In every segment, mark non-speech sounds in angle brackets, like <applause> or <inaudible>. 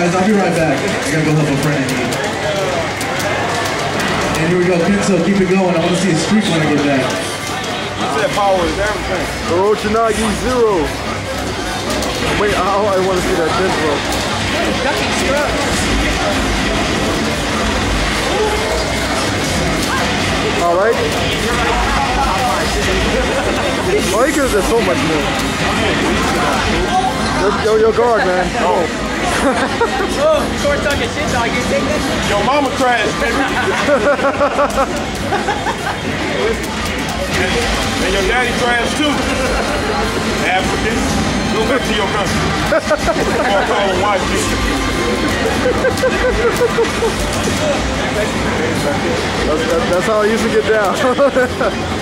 I'll be right back. I gotta go help a friend. And here we go, Kensou, keep it going. I want to see a streak when I get back. You said power is everything. Orochinagi zero. Wait, I, oh, I want to see that Denzel. Ducky All right. Oh, could have so much more. Yo, yo, yo, guard, man. On. Oh, short talking shit, dog. You take that? Your mama crashed, baby. <laughs> and your daddy crashed too. African. Go back to your country. Walk home and watch you. That's, that, that's how I used to get down. <laughs>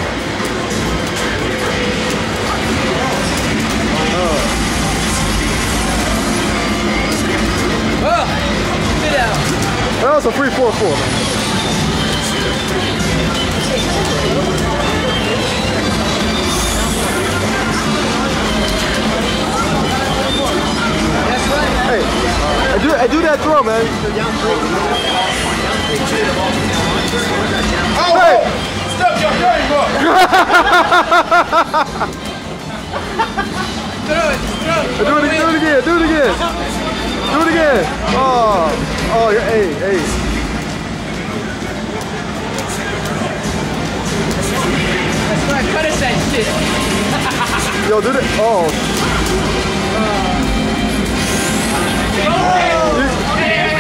that was a 3-4-4, man. Hey, I do, I do that throw, man. Oh, Hey. Oh, step your game up. <laughs> Throw it, throw it. Do it, do it again, do it again. Do it again. Oh, oh, you're, hey, hey. That's right. Cut us that shit. Yo, do the, oh. You,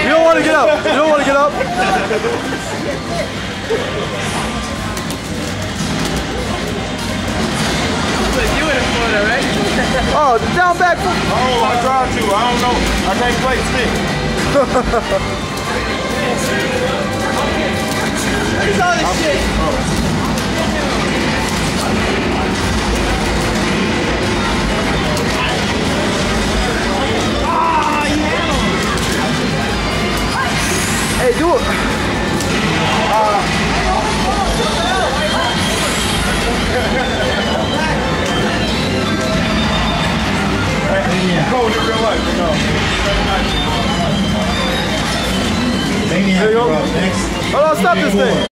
you don't want to get up. You don't want to get up. Oh, down back. Oh, I tried to. I don't know. I can't play stick. <laughs> Next. Hold on, stop this thing.